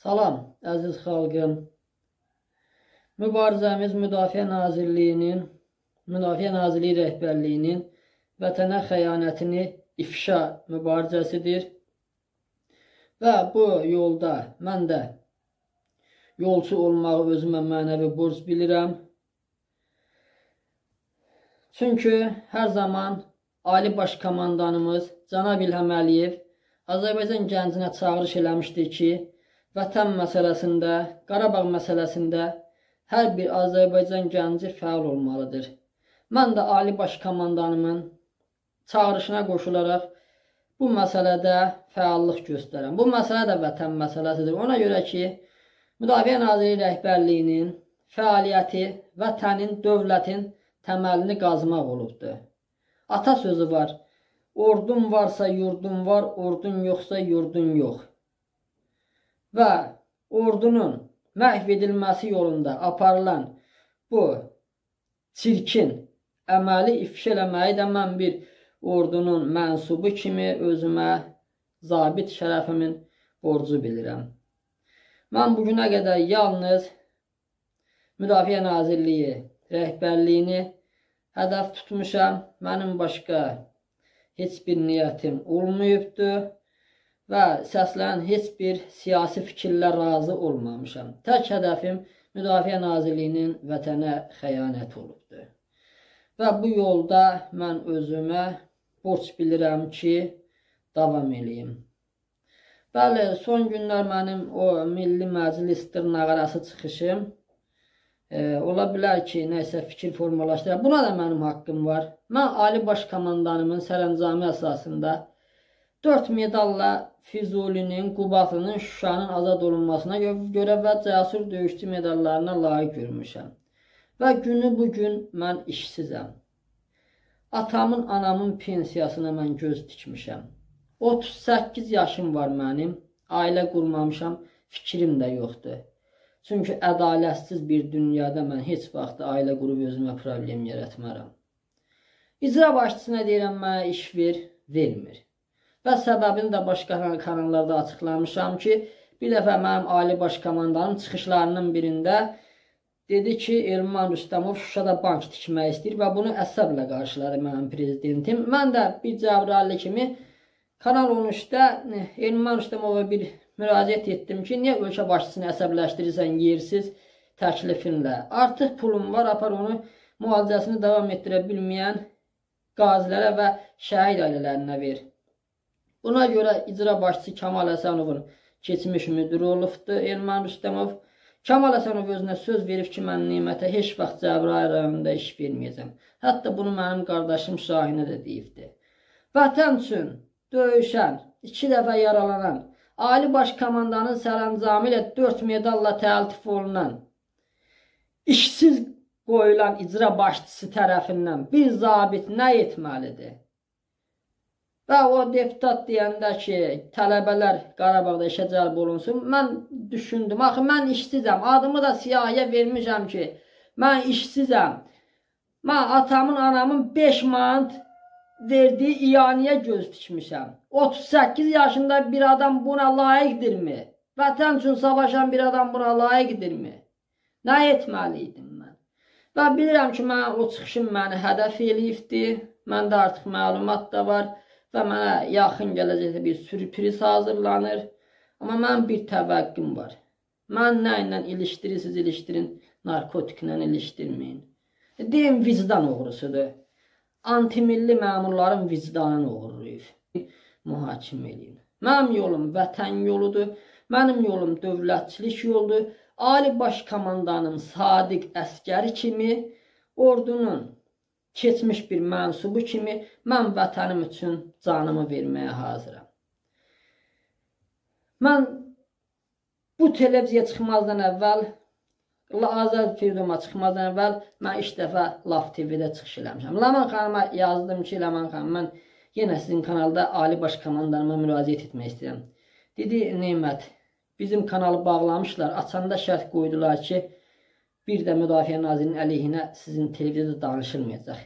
Salam, əziz xalqım. Mübarizəmiz Müdafiə Nazirliyinin, Müdafiə Nazirliyi rəhbərliyinin vətənə xəyanətini ifşa mübarizəsidir. Və bu yolda mən də yolçu olmağı özümə mənəvi borc bilirəm. Çünki hər zaman Ali Baş Komandanımız Cənab İlham Əliyev Azərbaycan gəncinə çağırış eləmişdi ki, vətən məsələsində, Qarabağ məsələsində hər bir Azərbaycan gənci fəal olmalıdır. Mən də Ali Baş Komandanımın çağırışına qoşularaq bu məsələdə fəallıq göstərəm. Bu məsələ də vətən məsələsidir. Ona görə ki, Müdafiə Naziri rəhbərliyinin fəaliyyəti vətənin, dövlətin təməlini qazmaq olubdur. Ata sözü var. Ordun varsa yurdun var, ordun yoxsa yurdun yox və ordunun məhv edilməsi yolunda aparılan bu çirkin əməli ifşa eləməyi də mən bir ordunun mənsubu kimi özümə zabit şərəfimin borcu bilirəm. Mən bugünə qədər yalnız Müdafiə Nazirliyi rəhbərliyini hədəf tutmuşam. Mənim başqa heç bir niyyətim olmayıbdır və səslənən heç bir siyasi fikirlə razı olmamışam. Tək hədəfim Müdafiə Nazirliyinin vətənə xəyanət olubdur. Və bu yolda mən özümə borc bilirəm ki, davam eləyim. Bəli, son günlər mənim o Milli Məclis dırnaqarası çıxışım e, ola bilər ki, nəsə fikir formalaşdırır. Buna da mənim haqqım var. Mən Ali Baş Komandanımın sərəncamı əsasında 4 medalla Füzulinin, Qubatlının, Şuşanın azad olunmasına görə və cəsur döyüşçü medallarına layiq görmüşəm. Və günü bugün mən işsizəm. Atamın, anamın pensiyasına mən göz dikmişəm. 38 yaşım var mənim, ailə qurmamışam, fikrim də yoxdur. Çünki ədalətsiz bir dünyada mən heç vaxt ailə qurub özümə problem yaratmaram. İcra başçısına deyirəm, mənə iş ver, vermir. Və səbəbini də başqa kanallarda açıqlamışam ki, bir dəfə mənim Ali Baş Komandanım çıxışlarının birində dedi ki, Elman Rüstəmov Şuşada bank tikmək istəyir və bunu əsəblə qarşıladı mənim prezidentim. Mən də bir Cəbraylı kimi Kanal 13-də Elman Rüstəmova bir müraciət etdim ki, niyə ölkə başçısını əsəbləşdirirsən yersiz təklifinlə? Artıq pulum var, apar onu müalicəsini davam etdirə bilməyən qazilərə və şəhid ailələrinə ver. Buna görə icra başçısı Kamal Həsənovun keçmiş müdürü olubdur Elman Rüstəmov. Kamal Həsənov özünə söz verib ki, mən Nimətə heç vaxt Cəbrayıl rayonunda iş verməyəcəm. Hətta bunu mənim qardaşım Şahinə də deyibdir. Vətən üçün döyüşən, iki dəfə yaralanan, Ali Baş Komandanın sərəncamı ilə 4 medalla təltif olunan, işsiz qoyulan icra başçısı tərəfindən bir zabit nə etməlidir? Və o deputat deyəndə ki, tələbələr Qarabağda işə cəlb olunsun, mən düşündüm, axı mən işsizəm, adımı da siyahıya vermişəm ki, mən işsizəm. Mən atamın, anamın 5 manat verdiyi iyaniyə göz dikmişəm. 38 yaşında bir adam buna layiqdirmi? Vətən üçün savaşan bir adam buna layiqdirmi? Nə etməli idim mən? Və bilirəm ki, mən o çıxışım məni hədəf eləyibdir. Məndə artıq məlumat da var və mənə yaxın gələcəkdə bir sürpriz hazırlanır. Amma mənim bir təvəqqüm var. Mən nə ilə ilişdirirsiniz, ilişdirin, narkotiklə ilişdirməyin. E, deyim, vicdan uğrusudur. Antimilli məmurların vicdanını uğurlayıb. Mühakimə eləyin. Mənim yolum vətən yoludur. Mənim yolum dövlətçilik yoludur. Ali Baş Komandanım Sadiq Əskəri kimi ordunun keçmiş bir mənsubu kimi mən vətənim üçün canımı verməyə hazıram. Mən bu televiziyaya çıxmazdan əvvəl Azad Firdoma çıxmazdan əvvəl mən ilk dəfə Laf TV-də çıxış eləmişəm. Laman xanıma yazdım ki, Laman xanım, mən yenə sizin kanalda Ali Baş komandanıma müraciət etmək istəyirəm. Dedi, Neymət, bizim kanalı bağlamışlar, açanda şərt qoydular ki, bir də Müdafiə Nazirinin əleyhinə sizin televiziyada danışılmayacaq.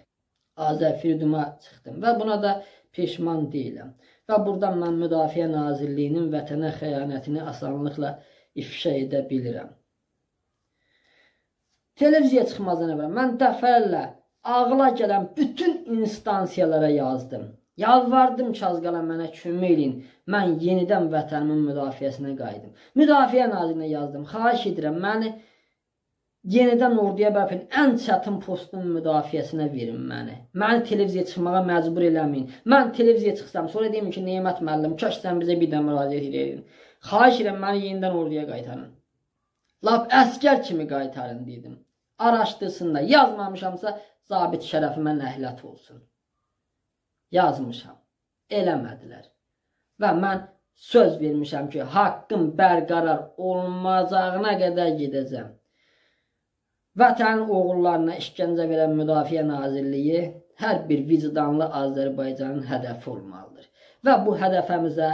Azərfirduma çıxdım və buna da peşman deyiləm. Və buradan mən Müdafiə Nazirliyinin vətənə xəyanətini asanlıqla ifşa edə bilirəm. Televiziyaya çıxmazdan əvvəl mən dəfələrlə ağla gələn bütün instansiyalara yazdım. Yalvardım ki, az qala mənə kömək eləyin. Mən yenidən vətənimin müdafiəsinə qayıdım. Müdafiə nazirinə yazdım. Xahiş edirəm, məni yenidən orduya bərpin ən çətin postun müdafiəsinə verin məni. Məni televiziyaya çıxmağa məcbur eləməyin. Mən televiziyaya çıxsam, sonra deyim ki, Neymət müəllim, kaş sən bizə bir də müraciət edəydin. Xahiş edirəm, məni yenidən orduya qaytarın. Lap əskər kimi qaytarın dedim. Araşdırsınlar. Yazmamışamsa zabit şərəfimə nəhlət olsun yazmışam. Eləmədilər. Və mən söz vermişəm ki, haqqım bərqərar olmayacağına qədər gedəcəm. Vətənin oğullarına işgəncə verən Müdafiə Nazirliyi hər bir vicdanlı Azərbaycanın hədəfi olmalıdır. Və bu hədəfimizə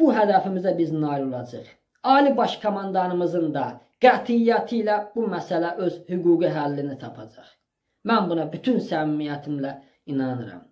bu hədəfimizə biz nail olacağıq. Ali Baş komandanımızın da qətiyyəti ilə bu məsələ öz hüquqi həllini tapacaq. Mən buna bütün səmimiyyətimlə inanıram.